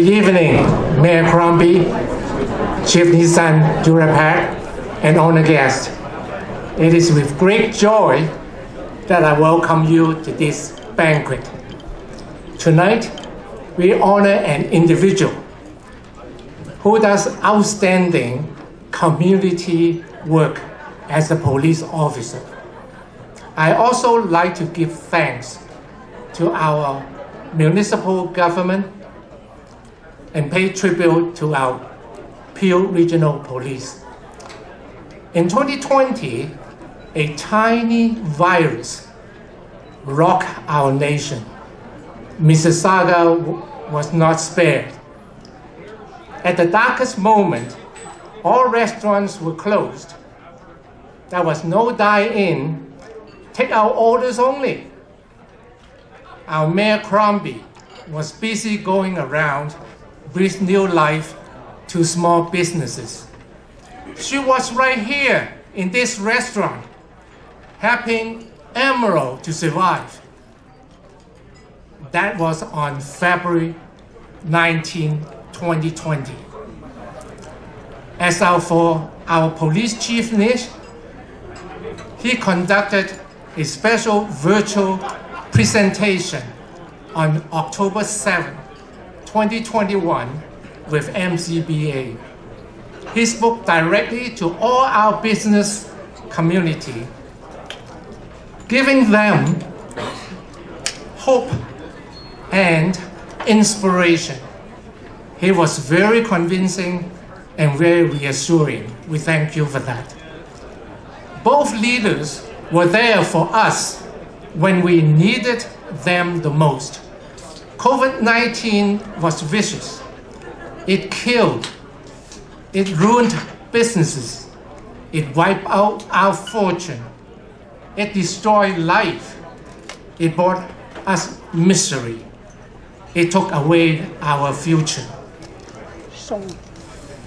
Good evening, Mayor Crombie, Chief Nishan Duraiappah, and honored guests. It is with great joy that I welcome you to this banquet. Tonight, we honor an individual who does outstanding community work as a police officer. I also like to give thanks to our municipal government and pay tribute to our Peel Regional Police. In 2020, a tiny virus rocked our nation. Mississauga was not spared. At the darkest moment, all restaurants were closed. There was no dine-in, take-out orders only. Our Mayor Crombie was busy going around breathe new life to small businesses. She was right here in this restaurant, helping Emerald to survive. That was on February 19, 2020. As for our police chief Nish, he conducted a special virtual presentation on October 7, 2021 with MCBA. He spoke directly to all our business community, giving them hope and inspiration. He was very convincing and very reassuring. We thank you for that. Both leaders were there for us when we needed them the most. COVID-19 was vicious. It killed. It ruined businesses. It wiped out our fortune. It destroyed life. It brought us misery. It took away our future.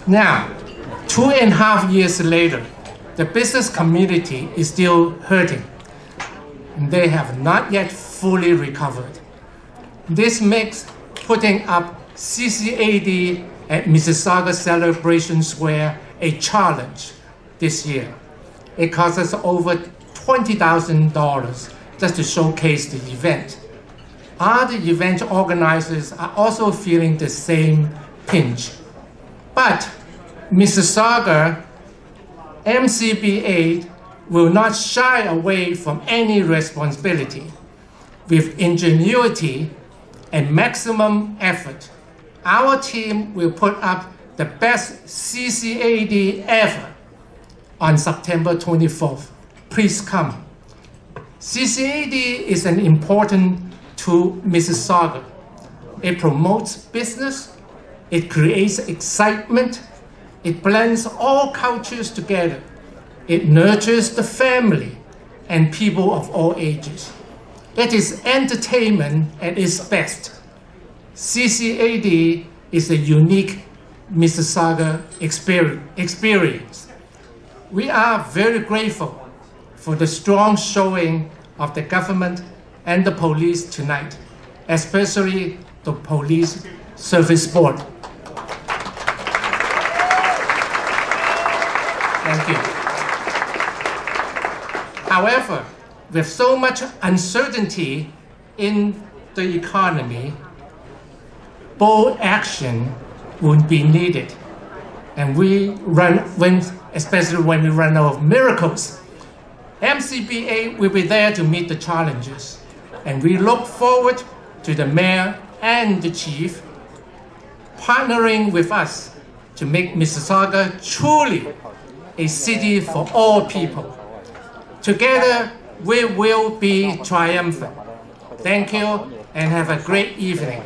Now, two and a half years later, the business community is still hurting. They have not yet fully recovered. This makes putting up CCAD at Mississauga Celebration Square a challenge this year. It costs us over $20,000 just to showcase the event. Other event organizers are also feeling the same pinch. But Mississauga MCBA will not shy away from any responsibility. With ingenuity and maximum effort, our team will put up the best CCAD ever on September 24th. Please come. CCAD is an important to Mississauga. It promotes business, it creates excitement, it blends all cultures together, it nurtures the family and people of all ages. It is entertainment at its best. CCAD is a unique Mississauga experience. We are very grateful for the strong showing of the government and the police tonight, especially the Police Service Board. Thank you. However, with so much uncertainty in the economy, bold action would be needed. And we run, when, especially when we run out of miracles, MCBA will be there to meet the challenges. And we look forward to the mayor and the chief partnering with us to make Mississauga truly a city for all people. Together, we will be triumphant. Thank you and have a great evening.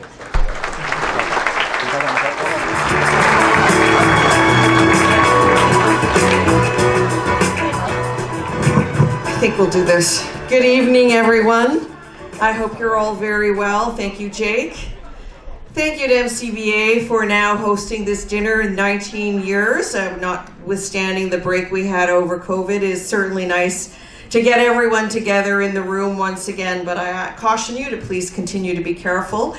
I think we'll do this. Good evening, everyone. I hope you're all very well. Thank you, Jake. Thank you to MCBA for now hosting this dinner in 19 years. Uh, notwithstanding the break we had over COVID, is certainly nice to get everyone together in the room once again, but I caution you to please continue to be careful.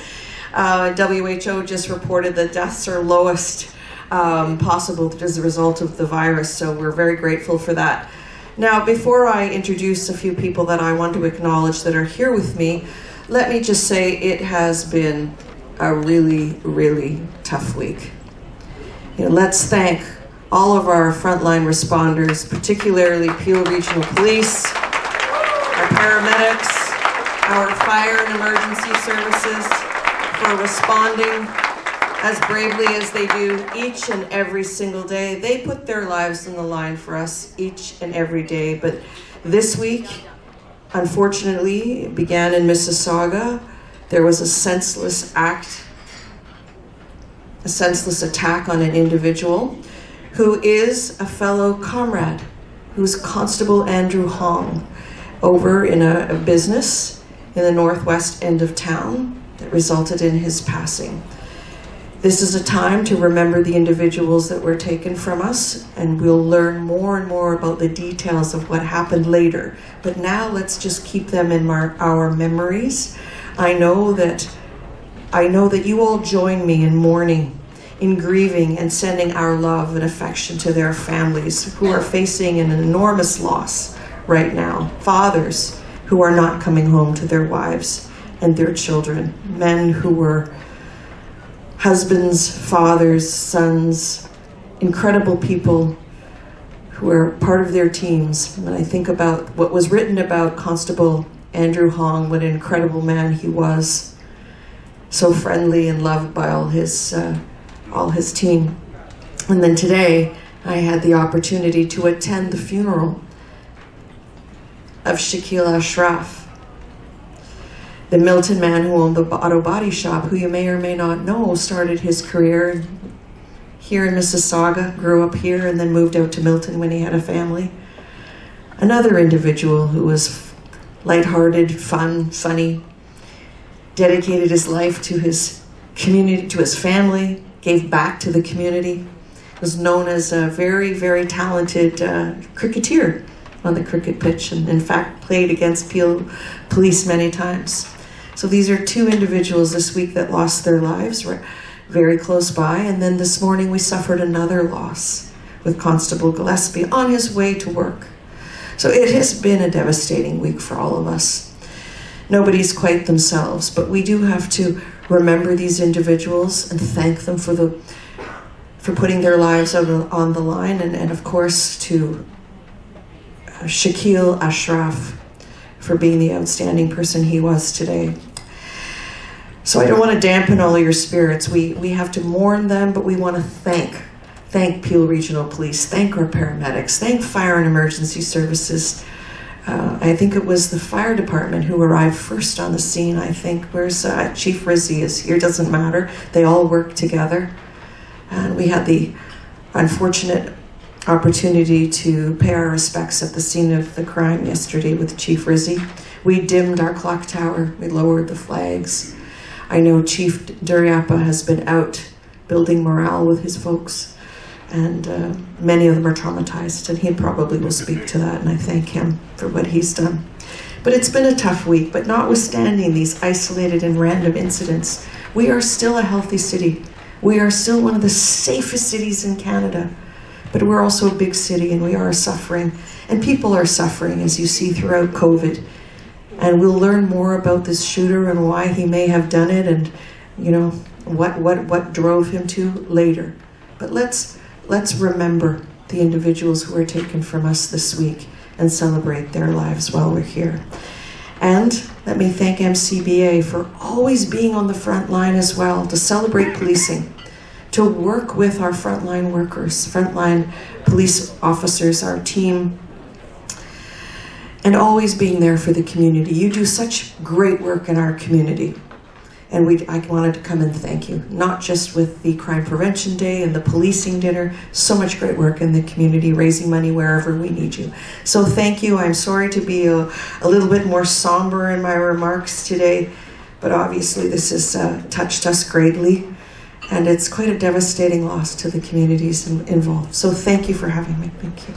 Uh, WHO just reported that deaths are lowest um, possible as a result of the virus, so we're very grateful for that. Now, before I introduce a few people that I want to acknowledge that are here with me, let me just say it has been a really, really tough week. You know, let's thank all of our frontline responders, particularly Peel Regional Police, our paramedics, our fire and emergency services for responding as bravely as they do each and every single day. They put their lives on the line for us each and every day. But this week, unfortunately, it began in Mississauga. There was a senseless act, a senseless attack on an individual who is a fellow comrade, who's Constable Andrew Hong, over in a, a business in the northwest end of town that resulted in his passing. This is a time to remember the individuals that were taken from us, and we'll learn more and more about the details of what happened later. But now let's just keep them in our, our memories. I know that I know that you all join me in mourning, in grieving, and sending our love and affection to their families who are facing an enormous loss right now. Fathers who are not coming home to their wives and their children, men who were husbands, fathers, sons, incredible people who are part of their teams. When I think about what was written about Constable Andrew Hong, what an incredible man he was, so friendly and loved by all his uh, all his team. And then today, I had the opportunity to attend the funeral of Shakeel Ashraf, the Milton man who owned the auto body shop, who you may or may not know, started his career here in Mississauga, grew up here, and then moved out to Milton when he had a family. Another individual who was lighthearted, fun, funny, dedicated his life to his community, to his family, gave back to the community, was known as a very, very talented uh, cricketer on the cricket pitch, and in fact played against Peel police many times. So these are two individuals this week that lost their lives very close by. And then this morning we suffered another loss with Constable Gillespie on his way to work. So it has been a devastating week for all of us. Nobody's quite themselves, but we do have to remember these individuals and thank them for the for putting their lives on the line, and, and of course to uh, Shakeel Ashraf for being the outstanding person he was today. So I don't want to dampen all your spirits. We, we have to mourn them, but we want to thank. Thank Peel Regional Police, thank our paramedics, thank fire and emergency services. Uh, I think it was the fire department who arrived first on the scene. I think where's uh, Chief Rizzi is here. Doesn't matter. They all work together, and we had the unfortunate opportunity to pay our respects at the scene of the crime yesterday with Chief Rizzi. We dimmed our clock tower. We lowered the flags. I know Chief Duraiappah has been out building morale with his folks, and uh, many of them are traumatized, and he probably will speak to that, and I thank him for what he's done. But it's been a tough week, but notwithstanding these isolated and random incidents, we are still a healthy city. We are still one of the safest cities in Canada, but we're also a big city and we are suffering, and people are suffering as you see throughout COVID and we'll learn more about this shooter and why he may have done it and you know what what what drove him to later but let's let's remember the individuals who were taken from us this week and celebrate their lives while we're here and let me thank MCBA for always being on the front line as well to celebrate policing to work with our frontline workers frontline police officers our team and always being there for the community. You do such great work in our community. And we, I wanted to come and thank you, not just with the Crime Prevention Day and the policing dinner, so much great work in the community, raising money wherever we need you. So thank you. I'm sorry to be a, a little bit more somber in my remarks today, but obviously this has uh, touched us greatly, and it's quite a devastating loss to the communities involved. So thank you for having me. Thank you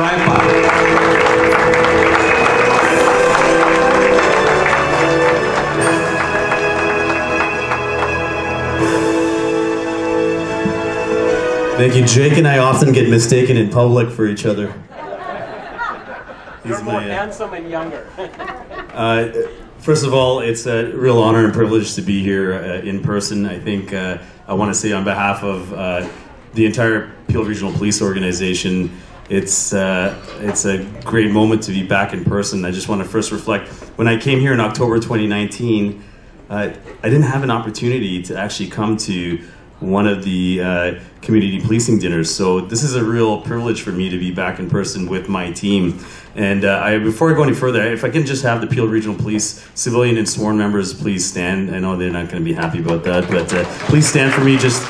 right back. Thank you. Jake and I often get mistaken in public for each other. You're more handsome and younger. uh, first of all, it's a real honor and privilege to be here uh, in person. I think uh, I want to say on behalf of uh, the entire Peel Regional Police Organization, it's uh, it's a great moment to be back in person. I just want to first reflect. When I came here in October 2019, uh, I didn't have an opportunity to actually come to one of the uh, community policing dinners. So this is a real privilege for me to be back in person with my team. And uh, I, before I go any further, if I can just have the Peel Regional Police civilian and sworn members please stand. I know they're not going to be happy about that, but uh, please stand for me. Just.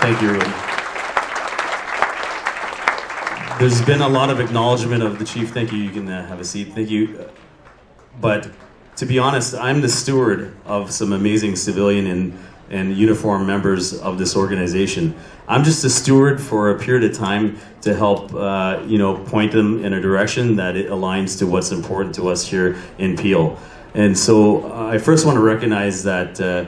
Thank you, everybody. There's been a lot of acknowledgement of the chief. Thank you. You can uh, have a seat. Thank you. But to be honest, I'm the steward of some amazing civilian and, and uniform members of this organization. I'm just a steward for a period of time to help, uh, you know, point them in a direction that it aligns to what's important to us here in Peel. And so uh, I first want to recognize that uh,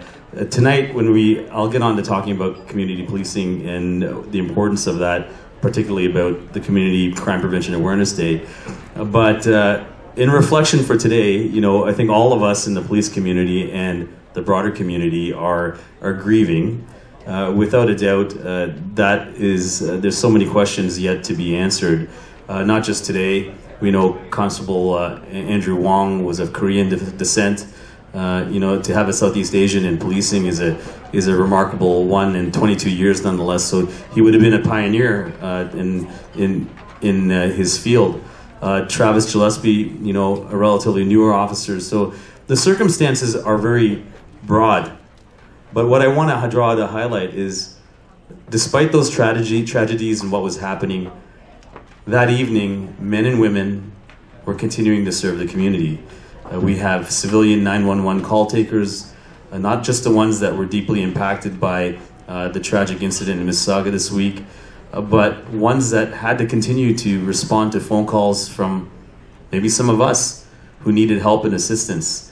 tonight when we, I'll get on to talking about community policing and the importance of that particularly about the Community Crime Prevention Awareness Day. But uh, in reflection for today, you know, I think all of us in the police community and the broader community are are grieving. Uh, without a doubt, uh, that is uh, there's so many questions yet to be answered. Uh, not just today. We know Constable uh, Andrew Wong was of Korean de- descent. Uh, you know, to have a Southeast Asian in policing is a is a remarkable one in 22 years, nonetheless. So he would have been a pioneer uh, in in in uh, his field. Uh, Travis Gillespie, you know, a relatively newer officer. So the circumstances are very broad. But what I want to draw the highlight is, despite those tragedy tragedies and what was happening, that evening, men and women were continuing to serve the community. Uh, we have civilian 911 call takers, uh, not just the ones that were deeply impacted by uh, the tragic incident in Mississauga this week, uh, but ones that had to continue to respond to phone calls from maybe some of us who needed help and assistance.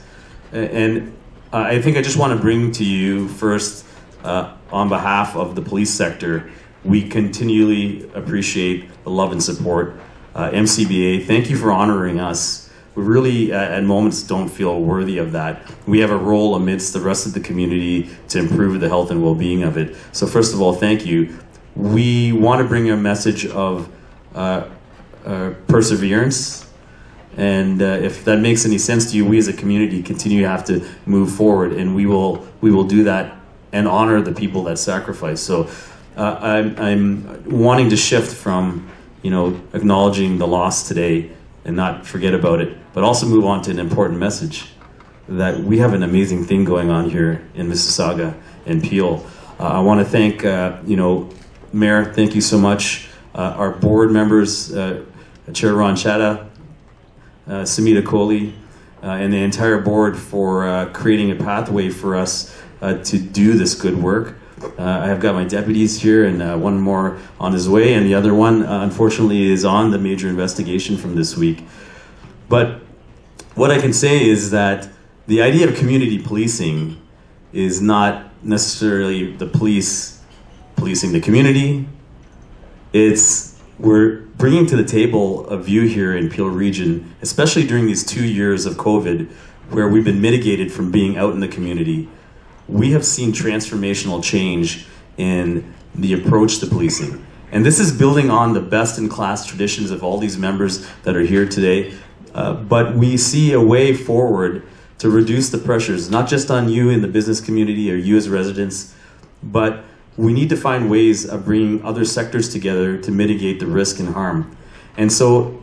And uh, I think I just want to bring to you first, uh, on behalf of the police sector, we continually appreciate the love and support. MCBA, thank you for honoring us we really uh, at moments don't feel worthy of that. We have a role amidst the rest of the community to improve the health and well-being of it. So first of all, thank you. We want to bring a message of uh, uh, perseverance, and uh, if that makes any sense to you, we as a community continue to have to move forward, and we will we will do that and honor the people that sacrifice. So uh, I'm, I'm wanting to shift from you know acknowledging the loss today and not forget about it, but also move on to an important message that we have an amazing thing going on here in Mississauga and Peel. Uh, I want to thank, uh, you know, Mayor, thank you so much. Uh, our board members, uh, Chair Ron Chatha, uh, Samita Kohli, uh, and the entire board for creating a pathway for us to do this good work. Uh, I have got my deputies here, and uh, one more on his way, and the other one, uh, unfortunately, is on the major investigation from this week. But what I can say is that the idea of community policing is not necessarily the police policing the community. It's we're bringing to the table a view here in Peel Region, especially during these two years of COVID, where we've been mitigated from being out in the community. We have seen transformational change in the approach to policing. And this is building on the best in class traditions of all these members that are here today. Uh, but we see a way forward to reduce the pressures, not just on you in the business community or you as residents, but we need to find ways of bringing other sectors together to mitigate the risk and harm. And so,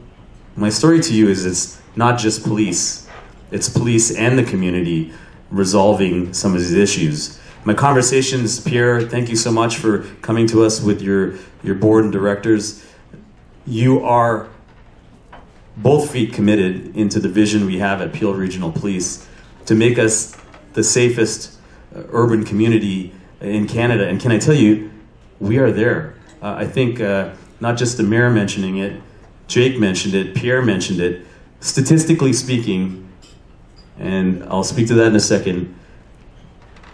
my story to you is it's not just police, it's police and the community resolving some of these issues. My conversations, Pierre, thank you so much for coming to us with your, your board and directors. You are both feet committed into the vision we have at Peel Regional Police to make us the safest uh, urban community in Canada. And can I tell you, we are there. Uh, I think uh, not just the mayor mentioning it, Jake mentioned it, Pierre mentioned it. Statistically speaking, and I'll speak to that in a second.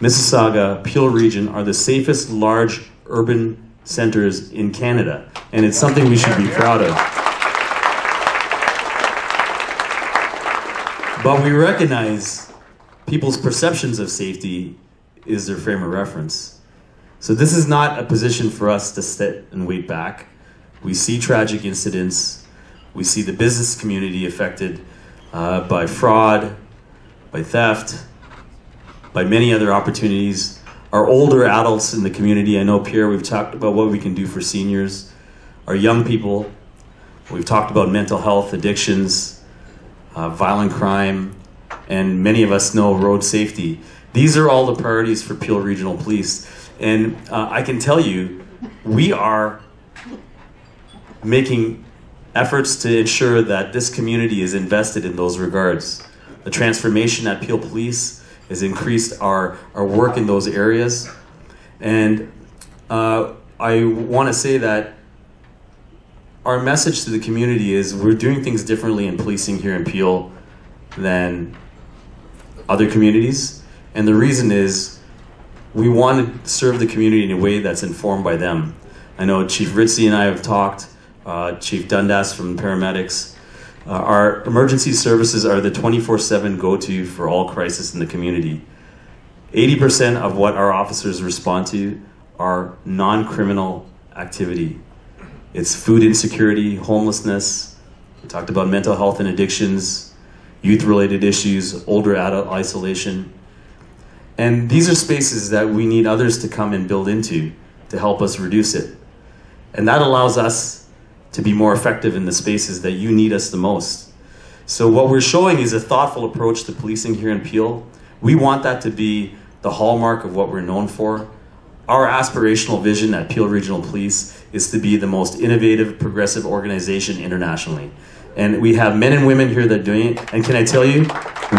Mississauga, Peel region are the safest large urban centers in Canada, and it's something we should be proud of. But we recognize people's perceptions of safety is their frame of reference. So this is not a position for us to sit and wait back. We see tragic incidents. We see the business community affected uh, by fraud, by theft, by many other opportunities. Our older adults in the community, I know Pierre, we've talked about what we can do for seniors. Our young people, we've talked about mental health, addictions, uh, violent crime, and many of us know road safety. These are all the priorities for Peel Regional Police. And uh, I can tell you, we are making efforts to ensure that this community is invested in those regards. The transformation at Peel Police has increased our, our work in those areas. And uh, I want to say that our message to the community is we're doing things differently in policing here in Peel than other communities. And the reason is we want to serve the community in a way that's informed by them. I know Chief Rizzi and I have talked, uh, Chief Dundas from paramedics. Uh, our emergency services are the 24 7 go to for all crisis in the community. 80% of what our officers respond to are non criminal activity. It's food insecurity, homelessness. We talked about mental health and addictions, youth related issues, older adult isolation. And these are spaces that we need others to come and build into to help us reduce it. And that allows us to be more effective in the spaces that you need us the most. So, what we're showing is a thoughtful approach to policing here in Peel. We want that to be the hallmark of what we're known for. Our aspirational vision at Peel Regional Police is to be the most innovative, progressive organization internationally. And we have men and women here that are doing it. And can I tell you,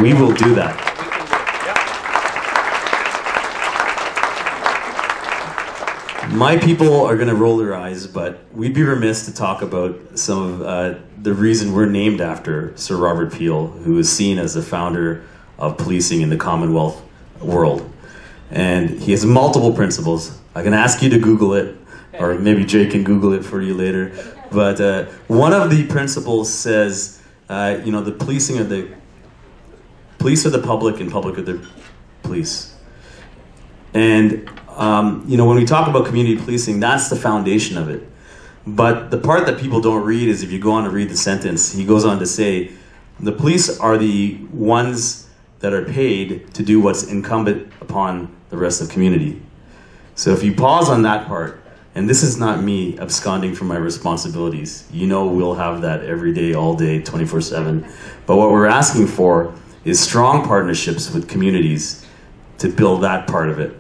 we will do that. My people are going to roll their eyes, but we'd be remiss to talk about some of uh, the reason we're named after Sir Robert Peel, who is seen as the founder of policing in the Commonwealth world. And he has multiple principles. I can ask you to Google it, or maybe Jake can Google it for you later. But uh, one of the principles says, uh, you know, the policing of the police are the public and public are the police. And um, you know, when we talk about community policing, that's the foundation of it. But the part that people don't read is if you go on to read the sentence, he goes on to say, the police are the ones that are paid to do what's incumbent upon the rest of community. So if you pause on that part, and this is not me absconding from my responsibilities. You know we'll have that every day, all day, 24 7. But what we're asking for is strong partnerships with communities to build that part of it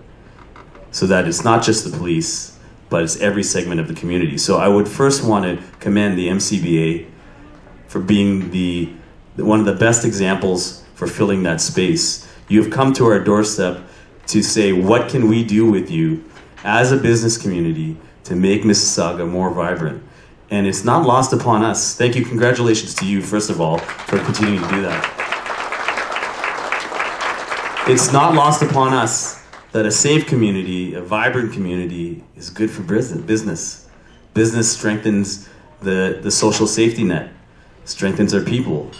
so that it's not just the police, but it's every segment of the community. So I would first want to commend the MCBA for being the one of the best examples for filling that space. You have come to our doorstep to say, what can we do with you as a business community to make Mississauga more vibrant? And it's not lost upon us. Thank you. Congratulations to you, first of all, for continuing to do that. It's not lost upon us that a safe community, a vibrant community, is good for business. Business strengthens the, the social safety net, strengthens our people,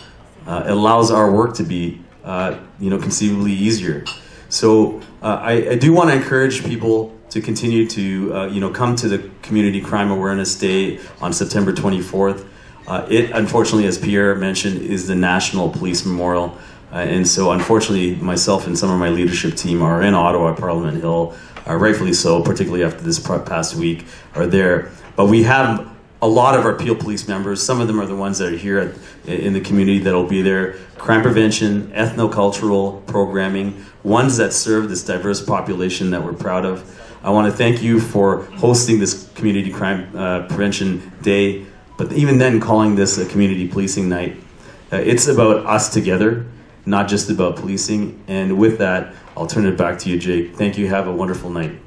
uh, allows our work to be, uh, you know, conceivably easier. So uh, I, I, do want to encourage people to continue to, uh, you know, come to the Community Crime Awareness Day on September 24th. Uh, it, unfortunately, as Pierre mentioned, is the National Police Memorial. Uh, and so, unfortunately, myself and some of my leadership team are in Ottawa, Parliament Hill, uh, rightfully so, particularly after this past week, are there. But we have a lot of our Peel Police members. Some of them are the ones that are here at, in the community that'll be there. Crime prevention, ethnocultural programming, ones that serve this diverse population that we're proud of. I want to thank you for hosting this Community Crime uh, Prevention Day, but even then, calling this a Community Policing Night. Uh, it's about us together not just about policing. And with that, I'll turn it back to you, Jake. Thank you. Have a wonderful night.